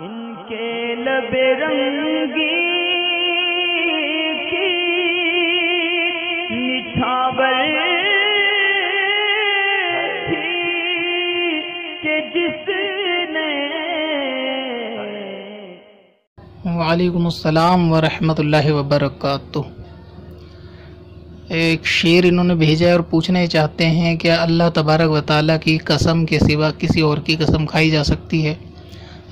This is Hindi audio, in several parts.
इनके लबे रंगी वालेकुम अस्सलाम वरहमतुल्लाहि वबरकातुह। एक शेर इन्होंने भेजा है और पूछना चाहते हैं कि अल्लाह तबारक व की कसम के सिवा किसी और की कसम खाई जा सकती है?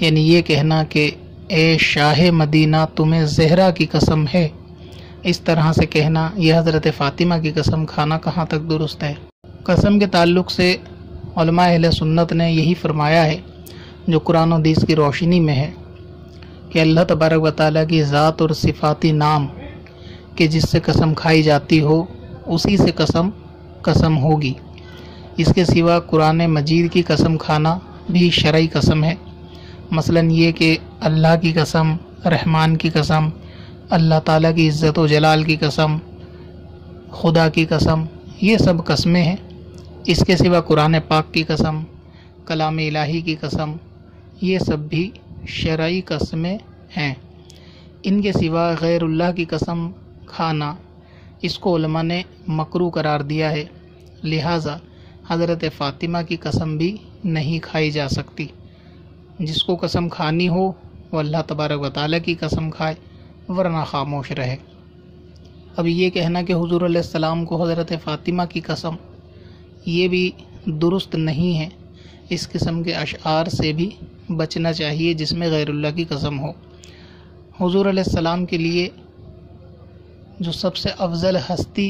यानी ये कहना कि, ए शाह मदीना, तुम्हें जहरा की कसम है। इस तरह से कहना यह हज़रत फ़ातिमा की कसम खाना कहाँ तक दुरुस्त है? कसम के ताल्लुक से अहल सुन्नत ने यही फरमाया है, जो कुरान हदीस की रोशनी में है, कि अल्लाह तबारक व की ज़ात और सिफाती नाम के जिससे कसम खाई जाती हो, उसी से कसम कसम होगी। इसके सिवा कुरान मजीद की कसम खाना भी शरई कसम है। मसलन ये कि अल्लाह की कसम, रहमान की कसम, अल्लाह ताला की इज़्ज़त व जलाल की कसम, खुदा की कसम, ये सब कस्में हैं। इसके सिवा कुरान पाक की कसम, कलाम इलाही की कसम, ये सब भी शरई कस्में हैं। इनके सिवा गैरुल्लाह की कसम खाना, इसको उलमा ने मकरू करार दिया है। लिहाजा हज़रत फ़ातिमा की कसम भी नहीं खाई जा सकती। जिसको कसम खानी हो वो अल्लाह तबारक व ताली की कसम खाए, वरना खामोश रहे। अब ये कहना कि हुजूर सलाम को हज़रत फ़ातिमा की कसम, ये भी दुरुस्त नहीं है। इस किस्म के अशार से भी बचना चाहिए जिसमें गैरुल्लाह की कसम हो। हुजूर सलाम के लिए जो सबसे अफजल हस्ती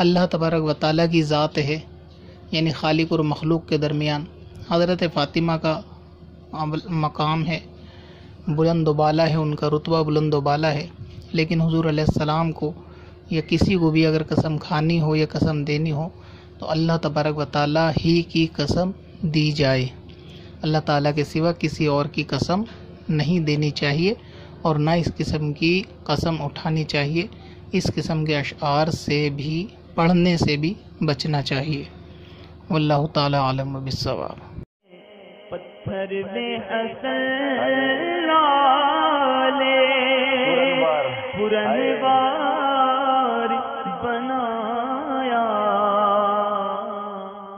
अल्लाह तबारक व की ज़ात है, यानी खालिक और मखलूक के दरमियान, हज़रत फ़ातिमा का मकाम है। बुलंद बाला है, उनका रुतबा बुलंद बाला है। लेकिन हुजूर सलाम को या किसी को भी अगर कसम खानी हो या कसम देनी हो तो अल्लाह तबारक व ही की कसम दी जाए। अल्लाह ताला के सिवा किसी और की कसम नहीं देनी चाहिए और ना इस किस्म की कसम उठानी चाहिए। इस किस्म के अशार से भी, पढ़ने से भी बचना चाहिए। वल्लाह ताला आलम पत्थर में असल पुरन